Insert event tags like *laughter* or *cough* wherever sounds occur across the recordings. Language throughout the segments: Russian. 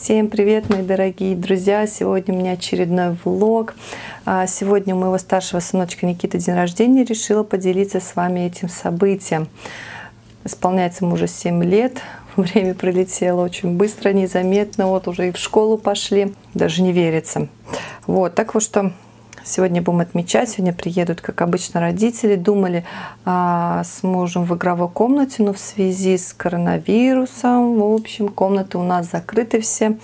Всем привет, мои дорогие друзья! Сегодня у меня очередной влог. А, сегодня у моего старшего сыночка Никиты день рождения. Решила поделиться с вами этим событием. Исполняется ему уже 7 лет. *laughs* Время пролетело очень быстро, незаметно. Вот уже и в школу пошли. Даже не верится. Вот, так вот что Сегодня будем отмечать. Сегодня приедут, как обычно, родители. Думали а, с мужем в игровой комнате, но в связи с коронавирусом, в общем, комнаты у нас закрыты все.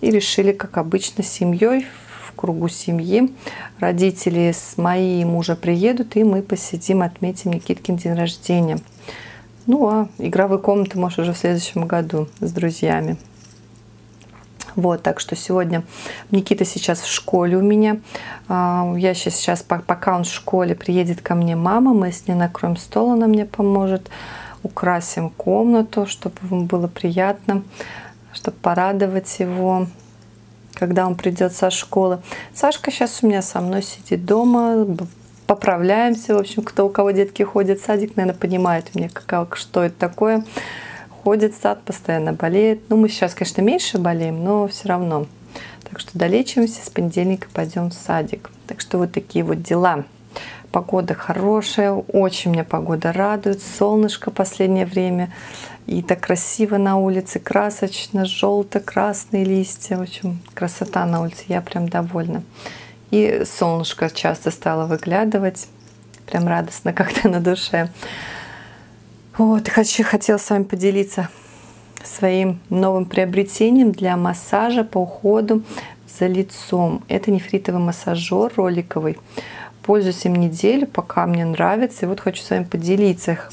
И решили, как обычно, семьей, в кругу семьи. Родители с моей мужа приедут, и мы посидим, отметим Никиткин день рождения. Ну, а игровые комнаты, может, уже в следующем году с друзьями. Вот, так что сегодня Никита сейчас в школе у меня. А, я сейчас, сейчас пока он в школе, приедет ко мне мама, мы с ней накроем стол, она мне поможет, украсим комнату, чтобы ему было приятно, чтобы порадовать его, когда он придет со школы. Сашка сейчас у меня со мной сидит дома, поправляемся. В общем, кто у кого детки ходят в садик, наверное, понимает мне, как, что это такое ходит в сад, постоянно болеет. Ну, мы сейчас, конечно, меньше болеем, но все равно. Так что долечимся, с понедельника пойдем в садик. Так что вот такие вот дела. Погода хорошая, очень меня погода радует. Солнышко последнее время. И так красиво на улице, красочно, желто-красные листья. В общем, красота на улице, я прям довольна. И солнышко часто стало выглядывать. Прям радостно *laughs* как-то на душе. Вот, хочу, хотела с вами поделиться своим новым приобретением для массажа по уходу за лицом. Это нефритовый массажер роликовый. Пользуюсь им неделю, пока мне нравится. И вот хочу с вами поделиться их.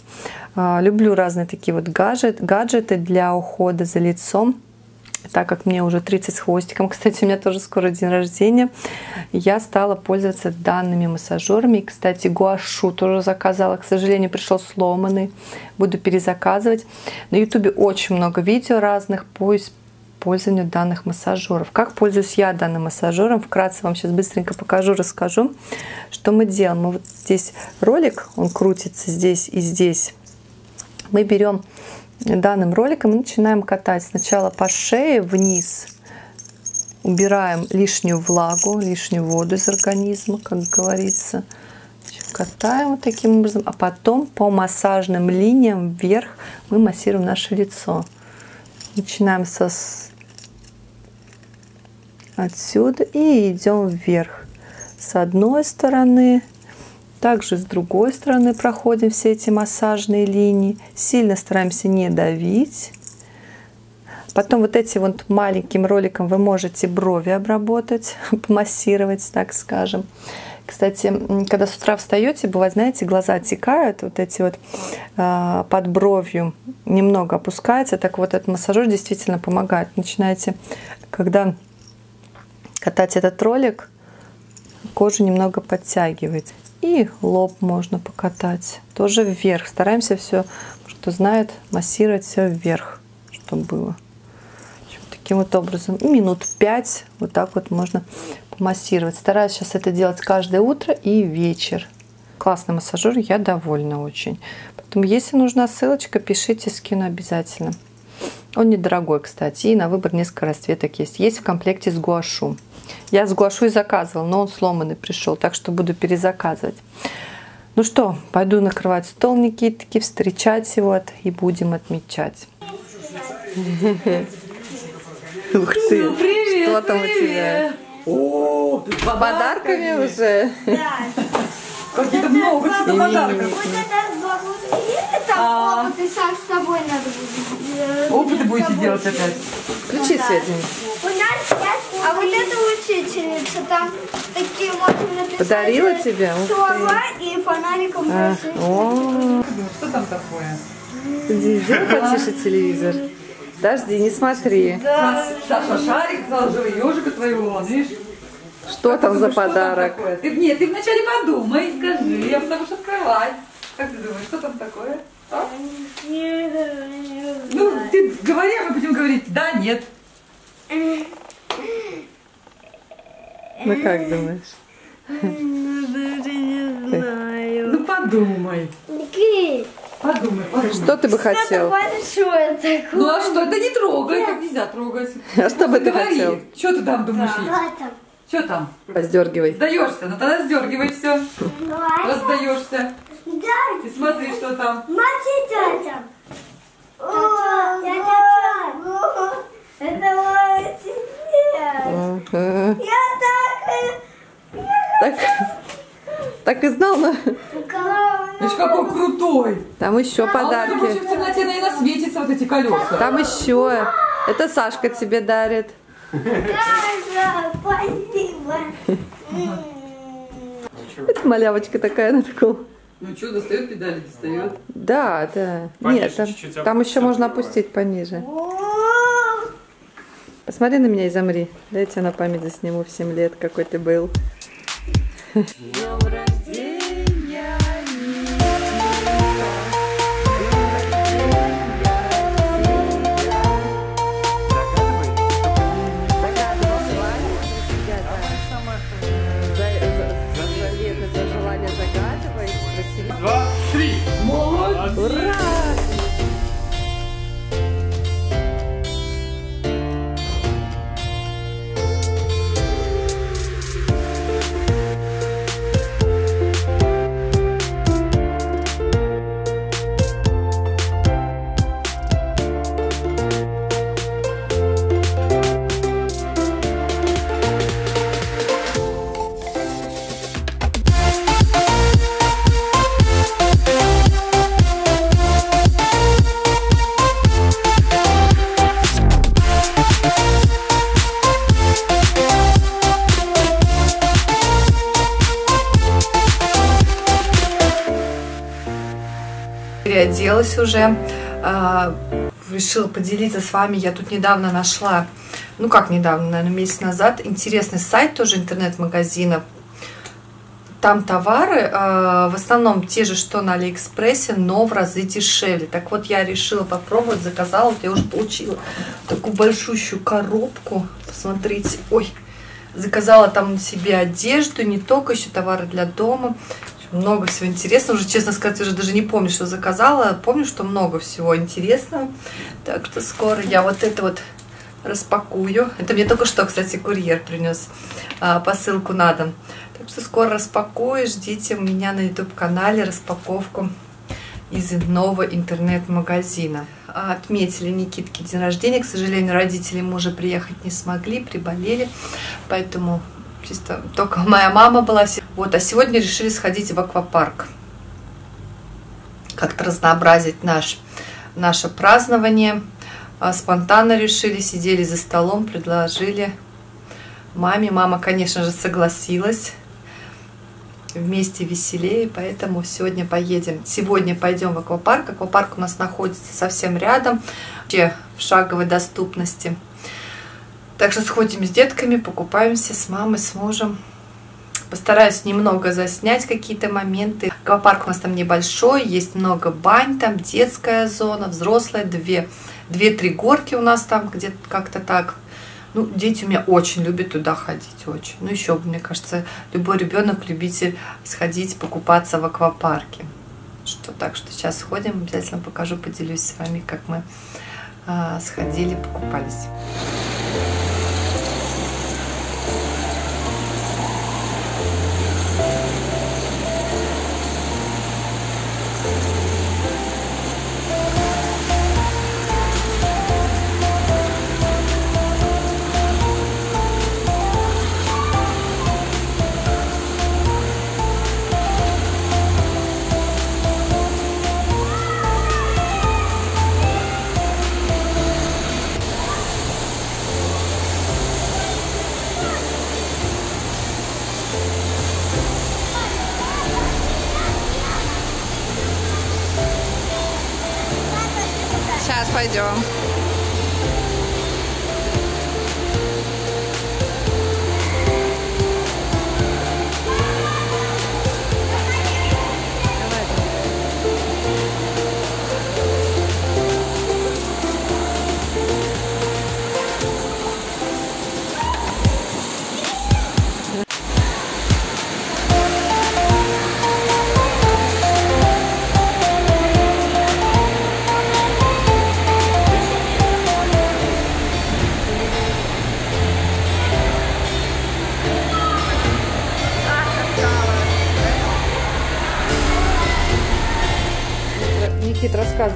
А, люблю разные такие вот гаджет, гаджеты для ухода за лицом так как мне уже 30 с хвостиком, *laughs* кстати, у меня тоже скоро день рождения, я стала пользоваться данными массажерами. И, кстати, гуашу тоже заказала, к сожалению, пришел сломанный, буду перезаказывать. На ютубе очень много видео разных по использованию данных массажеров. Как пользуюсь я данным массажером, вкратце вам сейчас быстренько покажу, расскажу, что мы делаем. Мы вот здесь ролик, он крутится здесь и здесь. Мы берем данным роликом мы начинаем катать сначала по шее вниз, убираем лишнюю влагу, лишнюю воду из организма, как говорится. Катаем вот таким образом, а потом по массажным линиям вверх мы массируем наше лицо. Начинаем со отсюда и идем вверх. С одной стороны также с другой стороны проходим все эти массажные линии. Сильно стараемся не давить. Потом вот этим вот маленьким роликом вы можете брови обработать, *laughs* помассировать, так скажем. Кстати, когда с утра встаете, бывает, знаете, глаза отекают, вот эти вот э, под бровью немного опускается. Так вот, этот массажер действительно помогает. Начинаете, когда катать этот ролик, кожу немного подтягивать. И лоб можно покатать. Тоже вверх. Стараемся все, кто знает, массировать все вверх, чтобы было. Таким вот образом. Минут 5 вот так вот можно помассировать. Стараюсь сейчас это делать каждое утро и вечер. Классный массажер, я довольна очень. Поэтому, если нужна ссылочка, пишите, скину обязательно. Он недорогой, кстати, и на выбор несколько расцветок есть. Есть в комплекте с гуашу. Я с гуашу и заказывал, но он сломанный пришел, так что буду перезаказывать. Ну что, пойду накрывать стол Никитки, встречать его и будем отмечать. Ух ты! Ну, привет, Что там у тебя? О, с подарками уже? Да. Какие-то много тебе подарков. А. опыты сам с собой надо будет. Опыты будете делать опять? Включи свет. А вот эта учительница там такие можно написать. Подарила тебе? Слова и фонариком а, О, Что там такое? Сделай потише телевизор. Подожди, не смотри. Да. Саша шарик заложил, ежика твоего, видишь? Что там за подарок? Ты, нет, ты вначале подумай, скажи, я потому что открывать. Как ты думаешь, что там такое? А? Ну, ты говори, а мы будем говорить да, нет. Ну как думаешь? Не знаю. Ну подумай. Подумай, подумай. Что ты бы хотел? большое такое. Ну а что, это не трогай, как нельзя трогать. А что бы ты Говори. хотел? Что ты там думаешь? Что там? Поздергивай. Сдаешься? Ну тогда сдергивай все. Раздаешься. Да, И смотри, что там. Тетя. О, тетя. Это. Ага. Я так... Так, так и знал, но Видишь, какой крутой. там еще А он, подарки. в темноте, наверное, светится вот эти колеса. Там еще. Это Сашка тебе дарит. Даша, спасибо. *laughs* Это малявочка такая, она такого. Ну что, достает педали, достает. Да, да. Пониже Нет, там, чуть-чуть там еще можно бывает. опустить пониже. Посмотри на меня и замри. Дайте я на память засниму в 7 лет, какой ты был. Два, Переоделась уже. а, Решила поделиться с вами. Я тут недавно нашла, ну как недавно, наверное, месяц назад, интересный сайт тоже интернет-магазина. Там товары, а, в основном те же, что на Алиэкспрессе, но в разы дешевле. Так вот, я решила попробовать, заказала, вот я уже получила такую большущую коробку. Посмотрите, ой, заказала там себе одежду, не только еще товары для дома. Много всего интересного. Уже, честно сказать, уже даже не помню, что заказала. Помню, что много всего интересного. Так что скоро я вот это вот распакую. Это мне только что, кстати, курьер принес а, посылку на дом. Так что скоро распакую. Ждите у меня на YouTube-канале распаковку из нового интернет-магазина. Отметили Никитки день рождения. К сожалению, родители мужа приехать не смогли, приболели. Поэтому чисто только моя мама была. се- Вот, а сегодня решили сходить в аквапарк. Как-то разнообразить наш, наше празднование. А, Спонтанно решили, сидели за столом, предложили маме. Мама, конечно же, согласилась. Вместе веселее, поэтому сегодня поедем. Сегодня пойдем в аквапарк. Аквапарк у нас находится совсем рядом, вообще в шаговой доступности. Так что сходим с детками, покупаемся с мамой, с мужем. Постараюсь немного заснять какие-то моменты. Аквапарк у нас там небольшой, есть много бань, там детская зона, взрослая, две, две-три горки у нас там где-то как-то так. Ну, дети у меня очень любят туда ходить, очень. Ну, еще, мне кажется, любой ребенок любитель сходить, покупаться в аквапарке. Что, так что сейчас сходим, обязательно покажу, поделюсь с вами, как мы а, сходили, покупались.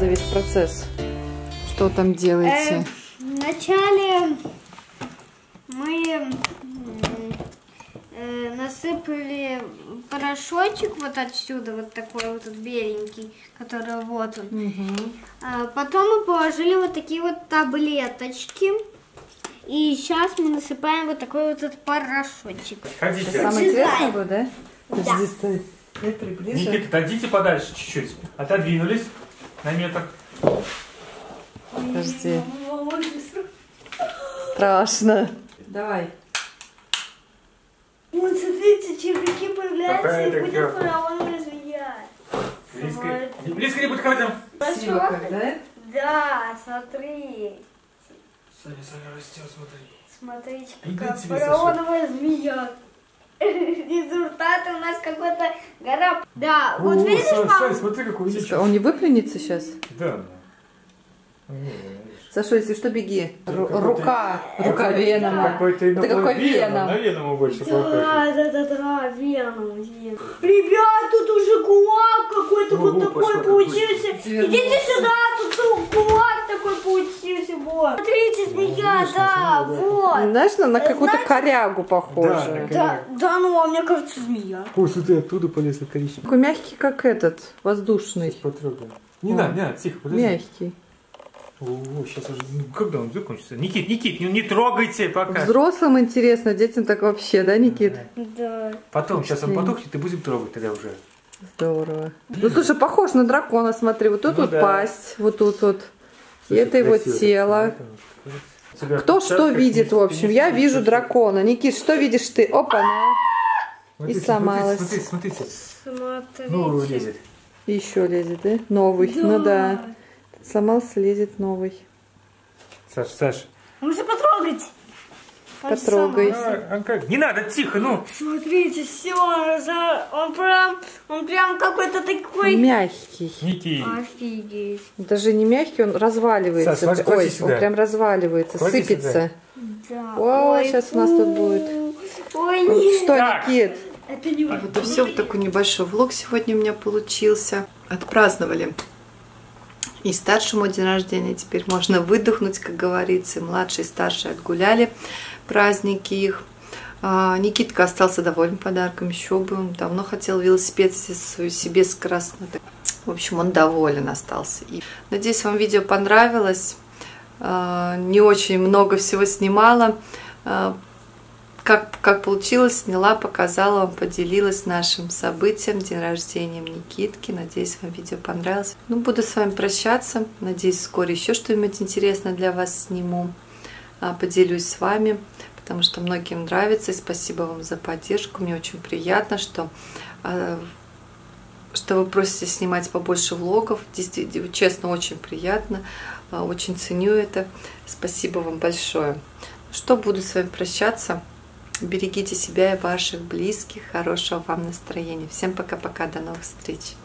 Весь процесс. Что там делаете? Вначале мы э, насыпали порошочек вот отсюда, вот такой вот беленький, который вот он. А потом мы положили вот такие вот таблеточки. И сейчас мы насыпаем вот такой вот этот порошочек. Ходите. Самое интересное будет, да? Да. Здесь стой. Никита, отойдите подальше чуть-чуть. Отодвинулись на метр. Подожди. Страшно. Давай. Вот смотрите, червяки появляются и будет фараоновая змея. Близко, близко не подходим. Как, да? Да, смотри. Саня, Саня растет, смотри. Смотрите, какая фараоновая змея. *laughs* Результаты у нас какой-то гора. Да, вот О, видишь, Сань, мам? Сань, смотри, какой Что, яичко. он не выплюнется сейчас? Да. ну. Не, Саша, если что, беги. Какой-то- Рука. Рука Венома. Какой-то Это какой Веном, Веном? На Венома больше похож. Да, да, да, да, Веном, Веном. Ребят, тут уже кулак какой-то вот Ого, такой получился. Идите сюда, тут кулак такой получился, вот. Смотрите, змея, да, вот. Знаешь, она на какую-то корягу Да, похожа. на Да, да, ну, а мне кажется, змея. О, смотри, оттуда полез на коричневый. Такой мягкий, как этот, воздушный. Потрогай. Не О. надо, не надо, тихо, подожди. Мягкий. О, сейчас уже, ну, когда он закончится? Никит, Никит, не, не трогайте пока. Взрослым интересно, детям так вообще, да, Никит? Да. Потом, сейчас он потухнет и будем трогать тогда уже. Здорово. Ну, слушай, похож на дракона, смотри, вот тут Ну вот да. пасть, вот тут вот. Это его тело. Тебя Кто что видит, в общем. Я вижу дракона. Никит, что видишь ты? Опа, Смотрите, И сломалась. Смотрите, смотрите, смотрите. Смотрите. Ну, лезет. Еще лезет, да? Новый. Ну да. Сломался, лезет новый. Саш, Саш. Можно потрогать? Потрогай. А, а как? Не надо, тихо, ну. Смотрите, все, он, за- он прям, он прям какой-то такой. Мягкий. Никит. Офигеть. Даже не мягкий, он разваливается. Саш, Ой, сюда. он прям разваливается, Клади сыпется. Да. О, щас у нас тут будет. Ой, нет. Что, Так. Никит? Это не Вот и все, вот такой небольшой влог сегодня у меня получился. Отпраздновали и старшему день рождения. Теперь можно выдохнуть, как говорится. И Младший и старший отгуляли праздники их. А, Никитка остался доволен подарком, еще бы. Он давно хотел велосипед себе скоростной. В общем, он доволен остался. И надеюсь, вам видео понравилось. А, Не очень много всего снимала. А, как, как получилось, сняла, показала вам, поделилась нашим событием, день рождения Никитки. Надеюсь, вам видео понравилось. Ну, буду с вами прощаться. Надеюсь, вскоре еще что-нибудь интересное для вас сниму. А, Поделюсь с вами, потому что многим нравится. И спасибо вам за поддержку. Мне очень приятно, что а, что вы просите снимать побольше влогов. Действительно, честно, очень приятно. А, Очень ценю это. Спасибо вам большое. Что, буду с вами прощаться. Берегите себя и ваших близких. Хорошего вам настроения. Всем пока-пока. До новых встреч.